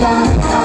Bye.